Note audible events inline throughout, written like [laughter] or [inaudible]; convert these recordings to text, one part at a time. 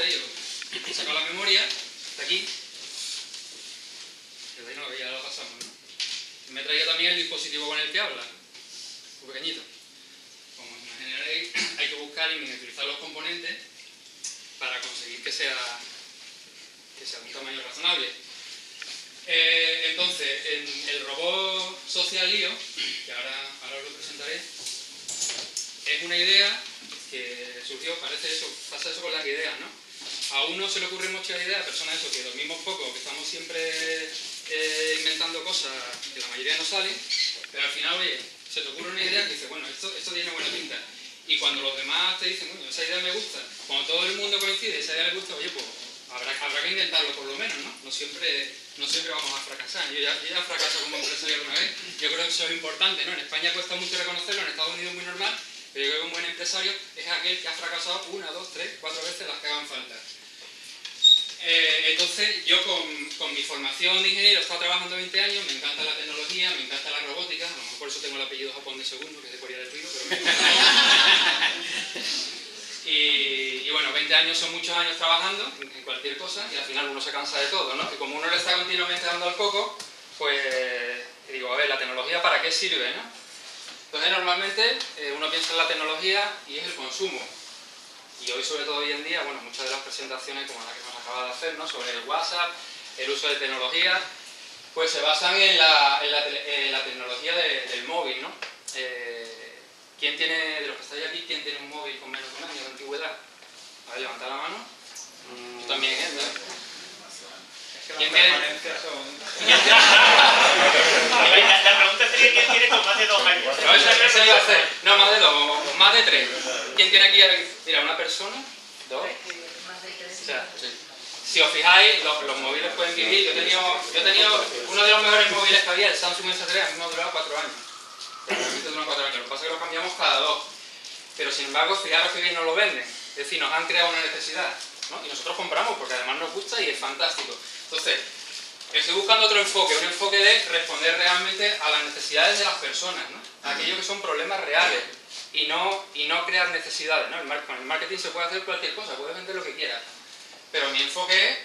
De sacado la memoria, está aquí. Que ahí no lo veía, lo pasamos, ¿no? Me he traído también el dispositivo con el que habla, muy pequeñito. Como imaginaréis, [clears throat] hay que buscar y miniaturizar los componentes para conseguir que sea, que sea un tamaño razonable. Eh, entonces, en el robot Social IO, [clears throat] que ahora, ahora os lo presentaré, es una idea que surgió, parece eso, pasa eso con las ideas, ¿no? A uno se le ocurren muchas ideas, personas eso, que dormimos poco, que estamos siempre eh, inventando cosas que la mayoría no salen, pero al final, oye, se te ocurre una idea que dices, bueno, esto, esto tiene buena pinta. Y cuando los demás te dicen, bueno, esa idea me gusta, cuando todo el mundo coincide, esa idea le gusta, oye, pues habrá, que intentarlo por lo menos, ¿no? No siempre, no siempre vamos a fracasar. Yo ya, yo ya fracaso como empresario alguna vez, yo creo que eso es importante, ¿no? En España cuesta mucho reconocerlo, en Estados Unidos es muy normal, pero yo creo que un buen empresario es aquel que ha fracasado una, dos, tres, cuatro veces las que hagan falta. Eh, entonces, yo con, con, mi formación de ingeniero he estado trabajando 20 años, me encanta la tecnología, me encanta la robótica, a lo mejor por eso tengo el apellido Japón de segundo, que es de Corea del Río, pero... [laughs] y, y, bueno, 20 años son muchos años trabajando en, cualquier cosa y al final uno se cansa de todo, ¿no? Y como uno le está continuamente dando al coco, pues digo, a ver, ¿la tecnología para qué sirve, no? Entonces, normalmente eh, uno piensa en la tecnología y es el consumo. Y hoy, sobre todo hoy en día, bueno, muchas de las presentaciones, como la que acaba de hacer, ¿no? sobre el WhatsApp, el uso de tecnología, pues se basan en la, en la, en la tecnología de, del móvil, ¿no? Eh, ¿Quién tiene, de los que estáis aquí, quién tiene un móvil con menos de un año de antigüedad? A ver, levantad la mano. Yo también, ¿eh? ¿Quién tiene? La pregunta sería quién tiene con más de dos años. No, iba a hacer. No, más de dos, más de tres. ¿Quién tiene aquí? Mira, una persona, dos. O sea, sí. Si os fijáis, los, los, móviles pueden vivir. Yo he, tenido, yo tenido uno de los mejores móviles que había, el Samsung S3, a mí me ha durado cuatro años. Años. Lo que pasa es que lo cambiamos cada dos. Pero sin embargo, fijaros que bien nos lo venden. Es decir, nos han creado una necesidad. ¿no? Y nosotros compramos porque además nos gusta y es fantástico. Entonces, estoy buscando otro enfoque, un enfoque de responder realmente a las necesidades de las personas, ¿no? aquello que son problemas reales y no, y no crear necesidades. ¿no? Con el marketing se puede hacer cualquier cosa, puedes vender lo que quieras. Pero mi enfoque es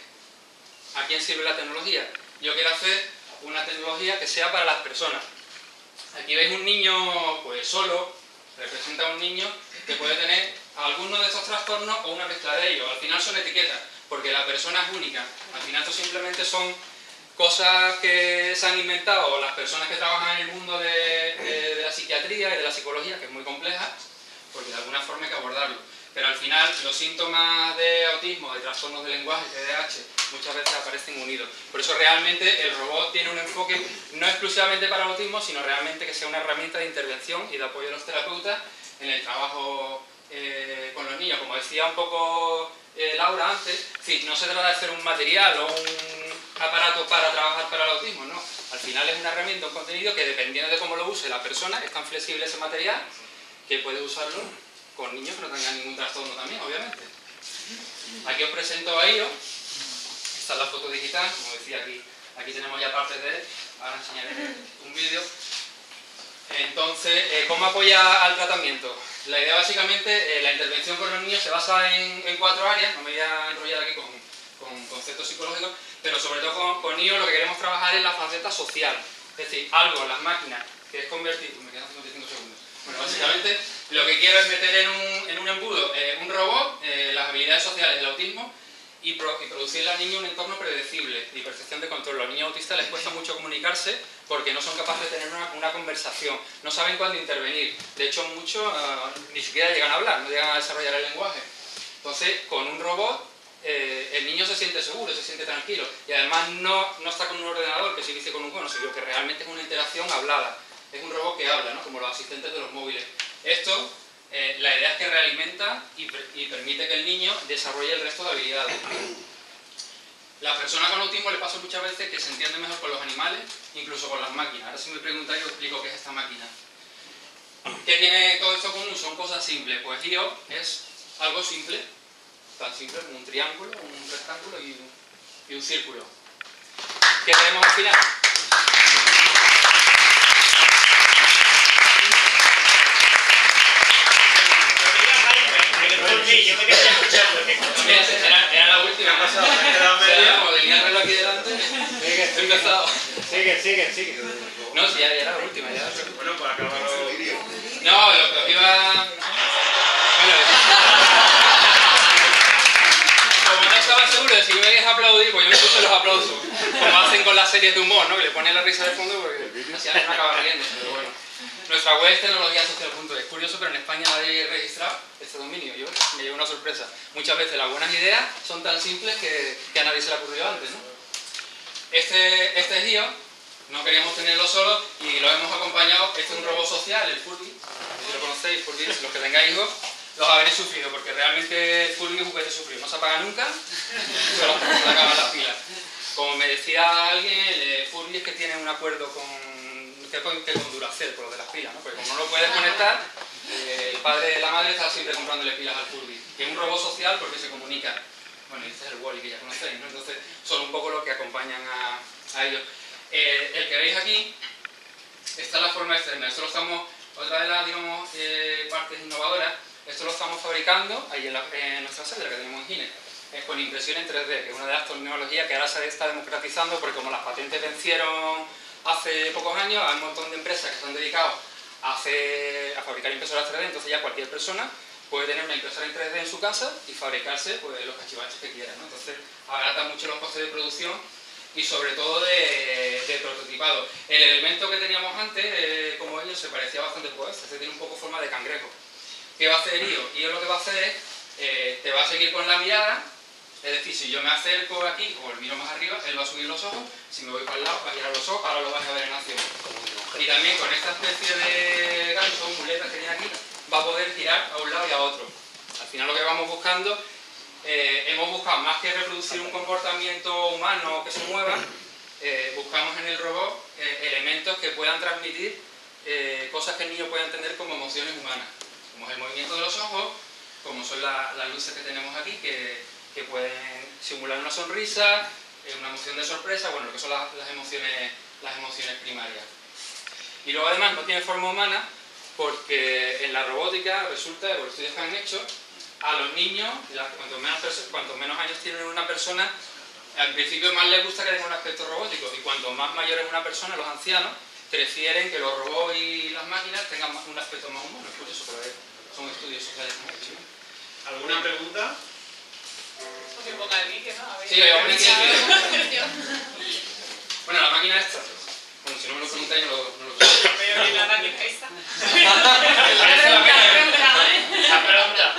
a quién sirve la tecnología. Yo quiero hacer una tecnología que sea para las personas. Aquí veis un niño pues solo, representa a un niño que puede tener alguno de estos trastornos o una mezcla de ellos. Al final son etiquetas, porque la persona es única. Al final esto simplemente son cosas que se han inventado las personas que trabajan en el mundo de, de, la psiquiatría y de la psicología, que es muy compleja, porque de alguna forma hay que abordarlo. Pero al final los síntomas de autismo, de trastornos de lenguaje, TDAH, muchas veces aparecen unidos. Por eso realmente el robot tiene un enfoque no exclusivamente para el autismo, sino realmente que sea una herramienta de intervención y de apoyo a los terapeutas en el trabajo eh, con los niños. Como decía un poco eh, Laura antes, sí, no se trata de hacer un material o un aparato para trabajar para el autismo, no. Al final es una herramienta, un contenido que dependiendo de cómo lo use la persona, es tan flexible ese material que puede usarlo con niños que no tengan ningún trastorno también, obviamente. Aquí os presento a IO, esta es la foto digital, como decía aquí, aquí tenemos ya partes de él, ahora enseñaré un vídeo. Entonces, eh, ¿cómo apoya al tratamiento? La idea básicamente, eh, la intervención con los niños se basa en, en, cuatro áreas, no me voy a enrollar aquí con, con conceptos psicológicos, pero sobre todo con, con IO lo que queremos trabajar es la faceta social, es decir, algo las máquinas, que es convertir, me quedan 55 segundos, bueno, básicamente lo que quiero es meter en un, en un embudo eh, un robot, eh, las habilidades sociales del autismo y, pro, y producirle al niño un entorno predecible y percepción de control. A los niños autistas les cuesta mucho comunicarse porque no son capaces de tener una, una conversación, no saben cuándo intervenir. De hecho, muchos uh, ni siquiera llegan a hablar, no llegan a desarrollar el lenguaje. Entonces, con un robot, eh, el niño se siente seguro, se siente tranquilo y además no, no está con un ordenador que se dice con un cono, sino que realmente es una interacción hablada. Es un robot que habla, ¿no? como los asistentes de los móviles. Esto, eh, la idea es que realimenta y, permite que el niño desarrolle el resto de habilidades. La persona con autismo le pasa muchas veces que se entiende mejor con los animales, incluso con las máquinas. Ahora si me preguntáis, os explico qué es esta máquina. ¿Qué tiene todo esto común? Son cosas simples. Pues IO es algo simple, tan simple como un triángulo, un rectángulo y un, y un círculo. ¿Qué tenemos al final? Empezado. Sigue, sigue, sigue. No, si ya, era la última, ya. Bueno, pues acabarlo. No, lo que iba. Bueno, como no estaba seguro de si me ibais a aplaudir, pues yo me puse los aplausos. Como hacen con las series de humor, ¿no? Que le ponen la risa de fondo porque así alguien acaba riéndose, pero bueno. Nuestra web es tecnología.social. Es curioso, pero en España nadie ha registrado este dominio. Yo me llevo una sorpresa. Muchas veces las buenas ideas son tan simples que, que a nadie se le ha ocurrido antes, ¿no? Este, este es no queríamos tenerlo solo y lo hemos acompañado. Este es un robot social, el Furby. Si lo conocéis, Furby, los que tengáis hijos, los habréis sufrido, porque realmente el Furby es un juguete sufrido. No se apaga nunca, solo se acaban las pilas. Como me decía alguien, el Furby es que tiene un acuerdo con que con, que con Duracell, por lo de las pilas, ¿no? Porque como no lo puedes conectar, eh, el padre de la madre está siempre comprándole pilas al Furby. Y es un robot social porque se comunica. Bueno, este es el Wally que ya conocéis, ¿no? Entonces, son un poco los que acompañan a, a ellos. Eh, el que veis aquí, esta es la forma externa. Esto lo estamos, otra de las, digamos, eh, partes innovadoras, esto lo estamos fabricando ahí en, la, en nuestra sede, que tenemos en Gine. Es con impresión en 3D, que es una de las tecnologías que ahora se está democratizando porque como las patentes vencieron hace pocos años, hay un montón de empresas que se han dedicado a, hacer, a fabricar impresoras 3D, entonces ya cualquier persona puede tener una impresora en 3D en su casa y fabricarse pues, los cachivaches que quiera. ¿no? Entonces abarata mucho los costes de producción y sobre todo de, de prototipado. El elemento que teníamos antes, eh, como ellos, se parecía bastante poco a este, este tiene un poco forma de cangrejo. ¿Qué va a hacer IO? IO lo que va a hacer es, eh, te va a seguir con la mirada, es decir, si yo me acerco aquí o miro más arriba, él va a subir los ojos, si me voy para el lado, va a girar los ojos, ahora lo vas a ver en acción. Y también con esta especie de gancho, muletas que tiene aquí, va a poder girar a un lado y a otro. Al final lo que vamos buscando, eh, hemos buscado más que reproducir un comportamiento humano que se mueva, eh, buscamos en el robot eh, elementos que puedan transmitir eh, cosas que el niño pueda entender como emociones humanas, como es el movimiento de los ojos, como son la- las luces que tenemos aquí, que, que pueden simular una sonrisa, eh, una emoción de sorpresa, bueno, lo que son las, las emociones, las emociones primarias. Y luego además no tiene forma humana porque en la robótica resulta, de los estudios que han hecho, a los niños, cuanto menos, perso- cuanto menos años tiene una persona, al principio más les gusta que tenga un aspecto robótico y cuanto más mayor es una persona, los ancianos, prefieren que los robots y las máquinas tengan más- un aspecto más humano. Es curioso, pero es- son estudios sociales que han hecho. ¿Alguna pregunta? Sí. [laughs] Bueno, la máquina esta. Bueno, si no me lo preguntáis, no lo, no lo sé. Pero ni la máquina esta. Parece la máquina. La pregunta.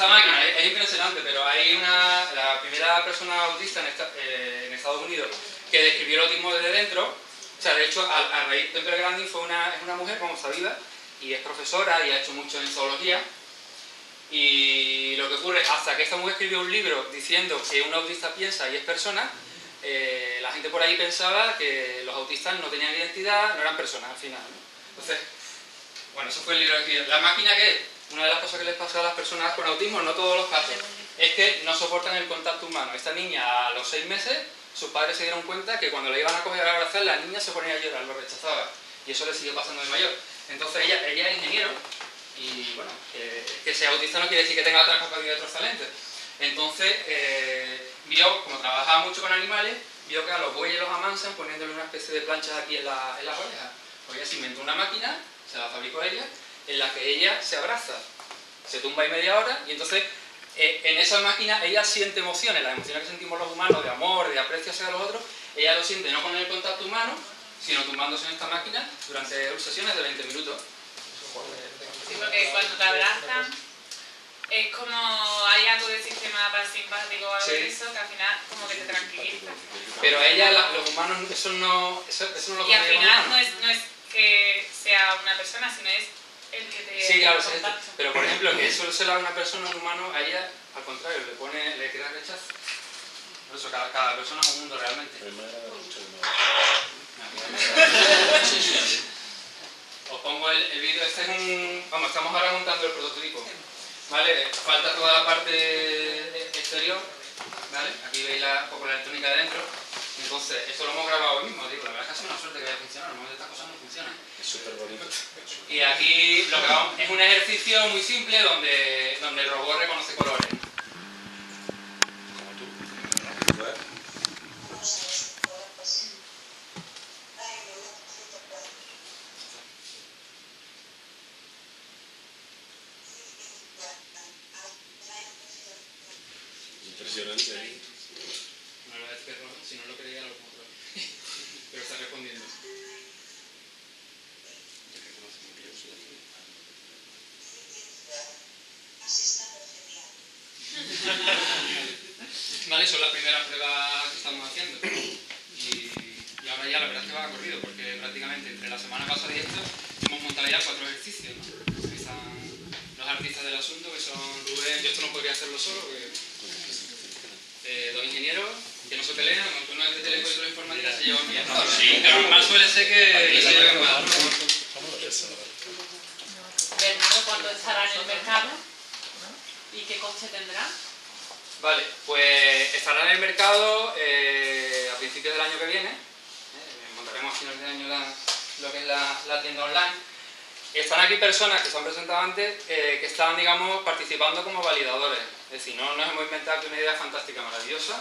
Esta máquina es, es impresionante, pero hay una, la primera persona autista eh, en Estados Unidos que describió el autismo desde dentro. O sea, de hecho, a, a raíz de Grandin fue una, es una mujer, como viva, y es profesora y ha hecho mucho en zoología. Y lo que ocurre, hasta que esta mujer escribió un libro diciendo que un autista piensa y es persona, eh, la gente por ahí pensaba que los autistas no tenían identidad, no eran personas al final. Entonces, bueno, eso fue el libro que escribió. ¿La máquina qué es? Una de las cosas que les pasa a las personas con autismo, no todos los casos, es que no soportan el contacto humano. Esta niña a los seis meses, sus padres se dieron cuenta que cuando la iban a coger a abrazar, la niña se ponía a llorar, lo rechazaba. Y eso le sigue pasando de mayor. Entonces ella, ella es ingeniero y bueno, que, que sea autista no quiere decir que tenga otras capacidades otros talentos. Entonces, eh, vio, como trabajaba mucho con animales, vio que a los bueyes los amansan poniéndole una especie de planchas aquí en, la, en las orejas. Pues ella se inventó una máquina, se la fabricó ella, en la que ella se abraza, se tumba ahí media hora y entonces eh, en esa máquina ella siente emociones, las emociones que sentimos los humanos de amor, de aprecio hacia los otros, ella lo siente no con el contacto humano, sino tumbándose en esta máquina durante sesiones de 20 minutos. Sí, porque cuando te abrazan es como hay algo del sistema parasimpático o algo Sí. de eso que al final como que te tranquiliza. Pero a ella, la- los humanos, eso no, eso, eso no lo Y al final no es, no es que sea una persona, sino es el que te Sí, claro, sí, pero por ejemplo, que eso se lo haga una persona, un humano, a ella, al contrario, le pone, le crea rechazo. Por eso, cada, cada persona es un mundo realmente. Os pongo el, el vídeo, este es un... Vamos, estamos ahora montando el prototipo. ¿Vale? Falta toda la parte exterior, ¿vale? Aquí veis la, un poco la electrónica de dentro. Entonces, esto lo hemos grabado hoy mismo, digo, la verdad es que ha sido una suerte que haya funcionado, normalmente estas cosas no funcionan. Es súper bonito. Y aquí lo que vamos, es un ejercicio muy simple donde, donde el robot reconoce colores. Como tú. emocionante ahí. No lo es perro, si no lo creía lo pongo otra vez. Pero está respondiendo. Vale, son las primeras pruebas que estamos haciendo. Y, y ahora ya la verdad es que va a corrido, porque prácticamente entre la semana pasada y esta hemos montado ya cuatro ejercicios. ¿no? Están los artistas del asunto, que son Rubén, yo esto no podría hacerlo solo, que eh, dos ingenieros que no se pelean, aunque uno es de teleco y otro de informática, se llevan bien. Sí, pero normal suele ser que, que se lleven mal. Bernardo, ¿cuándo estará en el mercado? ¿Y qué coste tendrá? Vale, pues estará en el mercado eh, a principios del año que viene. Eh, montaremos a finales de año lo que es la, la tienda online. Están aquí personas que se han presentado antes eh, que están, digamos, participando como validadores. Es decir, no nos hemos inventado una idea fantástica, maravillosa,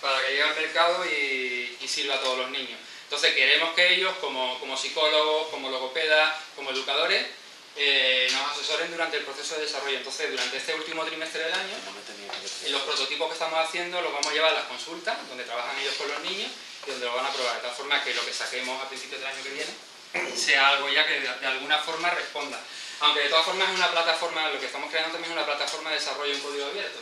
para que llegue al mercado y, y sirva a todos los niños. Entonces queremos que ellos, como, como psicólogos, como logopedas, como educadores, eh, nos asesoren durante el proceso de desarrollo. Entonces, durante este último trimestre del año, los prototipos que estamos haciendo los vamos a llevar a las consultas, donde trabajan ellos con los niños y donde lo van a probar, de tal forma que lo que saquemos a principios del año que viene sea algo ya que de, de alguna forma responda. Aunque de todas formas es una plataforma, lo que estamos creando también es una plataforma de desarrollo en código abierto.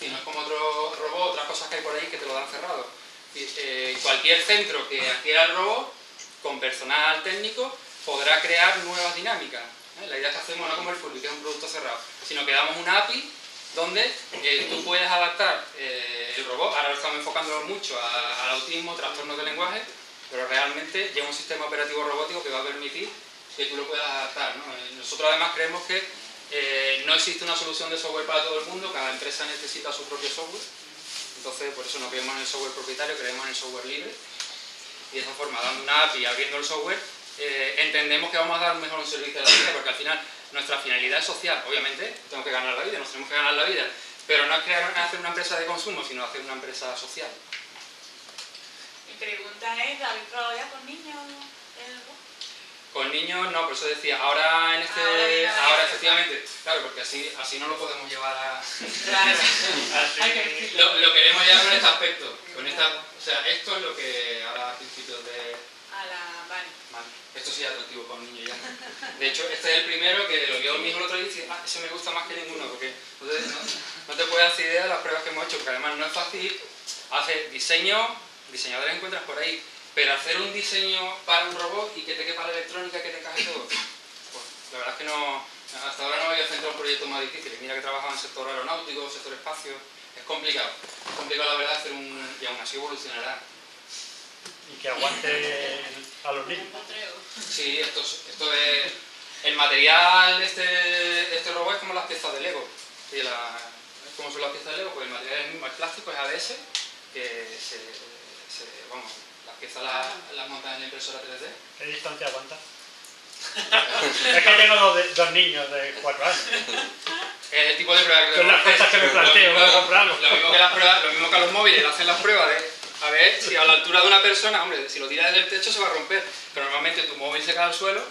Y no es como otro robot, otras cosas que hay por ahí que te lo dan cerrado. Eh, cualquier centro que adquiera el robot, con personal técnico, podrá crear nuevas dinámicas. La idea que hacemos no como el Furby, que es un producto cerrado, sino que damos una API donde eh, tú puedes adaptar eh, el robot, ahora estamos enfocando mucho al autismo, trastornos de lenguaje, pero realmente lleva un sistema operativo robótico que va a permitir que tú lo puedas adaptar. Eh, Nosotros además creemos que no existe una solución de software para todo el mundo, cada empresa necesita su propio software, entonces por eso no creemos en el software propietario, creemos en el software libre, y de esa forma, dando una API y abriendo el software, eh, entendemos que vamos a dar un mejor servicio a la gente, porque al final nuestra finalidad es social, obviamente, tengo que ganar la vida, nos tenemos que ganar la vida, pero no es crear, hacer una empresa de consumo, sino hacer una empresa social. Mi pregunta es, ¿lo habéis probado ya con niños? Con niños no, por eso decía, ahora en este, Ahora efectivamente, claro, porque así, así no lo podemos llevar a... [laughs] Así- lo queremos llevar con este aspecto, con esta, o sea, esto es lo que ahora a principios de... A la... Vale. Vale, esto sí es atractivo para un niño ya. De hecho, este es el primero que lo vio mi hijo el otro día y dice, ah, ese me gusta más que ninguno, porque no, te puedes hacer idea de las pruebas que hemos hecho, porque además no es fácil hacer diseño, diseñadores encuentras por ahí, pero hacer un diseño para un robot y que te quepa la electrónica, que te cae todo, pues la verdad es que no, hasta ahora no había centrado en proyectos más difíciles. Mira que trabajaba en sector aeronáutico, sector espacio, es complicado, es complicado la verdad hacer un, y aún así evolucionará. Y que aguante a los niños. Sí, esto, es- esto es. El material de este, este robot es como las piezas de Lego. Sí, la, ¿Cómo son las piezas de Lego? Pues el material es el mismo, es plástico, es ABS, que se. se- vamos, las piezas las, las montan en la impresora 3D. ¿Qué distancia aguanta? [laughs] es que tengo dos, dos niños de cuatro años. Es el tipo de prueba que Son las cosas que me Lo planteo, a comprarlo. Lo mismo que las pruebas, lo mismo que a los móviles, hacen las pruebas de a ver si a la altura de una persona, hombre, si lo tiras desde el techo se va a romper, pero normalmente tu móvil se cae al suelo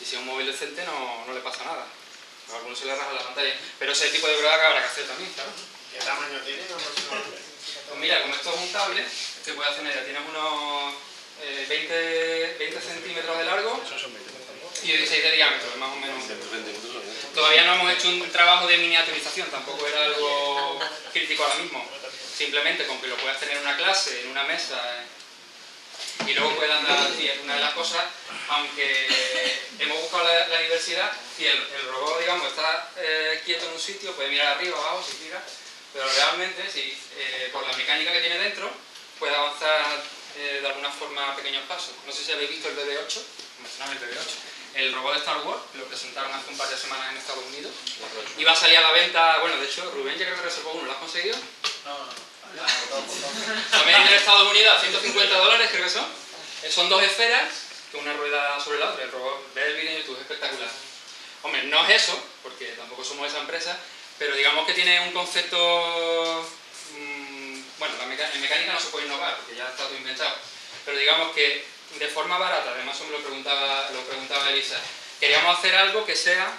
y si es un móvil decente no, no le pasa nada. A algunos se le raja la pantalla, pero ese tipo de prueba que habrá que hacer también, claro. ¿Qué tamaño tiene? Pues mira, como esto es un tablet, te puede hacer una idea, tienes unos eh, 20, 20 centímetros de largo y 16 de diámetro, más o menos. 120 minutos, ¿no? Todavía no hemos hecho un trabajo de miniaturización, tampoco era algo crítico ahora mismo. Simplemente con que lo puedas tener en una clase, en una mesa, eh, y luego puedan dar sí, es una de las cosas, aunque hemos buscado la, la diversidad, y el, el robot, digamos, está eh, quieto en un sitio, puede mirar arriba, abajo, si gira, pero realmente, si eh, por la mecánica que tiene dentro, puede avanzar eh, de alguna forma pequeños pasos. No sé si habéis visto el BB-8, no el BB-8, el robot de Star Wars, lo presentaron hace un par de semanas en Estados Unidos. Iba a salir a la venta, bueno, de hecho, Rubén ya creo que reservó uno, ¿lo has conseguido? También en Estados Unidos a 150 dólares, creo que son. Son dos esferas, que una rueda sobre la otra. El robot, ve el vídeo en YouTube, es espectacular. Hombre, no es eso, porque tampoco somos esa empresa, pero digamos que tiene un concepto... mm, bueno, la en mecánica no se puede innovar, porque ya está todo inventado. Pero digamos que de forma barata, además eso me lo preguntaba, lo preguntaba Elisa, queríamos hacer algo que sea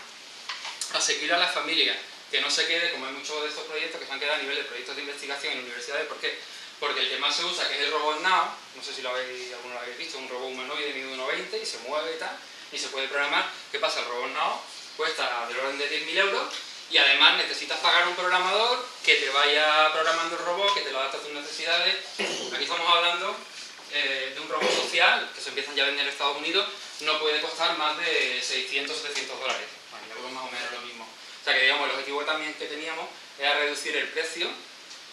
asequible a las familias. Que no se quede, como hay muchos de estos proyectos que se han quedado a nivel de proyectos de investigación en universidades, ¿por qué? Porque el que más se usa, que es el robot Now, no sé si lo habéis, alguno lo habéis visto, un robot humanoide mide 1,20 y se mueve y tal, y se puede programar. ¿Qué pasa? El robot Now cuesta del orden de 10.000 euros y además necesitas pagar un programador que te vaya programando el robot, que te lo adapte a tus necesidades. Aquí estamos hablando eh, de un robot social que se empiezan ya a vender en Estados Unidos, no puede costar más de 600 700 dólares. Más o menos. O sea que digamos, el objetivo también que teníamos era reducir el precio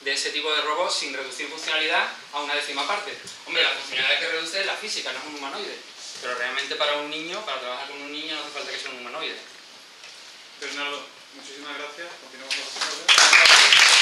de ese tipo de robots sin reducir funcionalidad a una décima parte. Hombre, la funcionalidad que reduce es la física, no es un humanoide. Pero realmente para un niño, para trabajar con un niño no hace falta que sea un humanoide. Bernardo, muchísimas gracias. Continuamos con los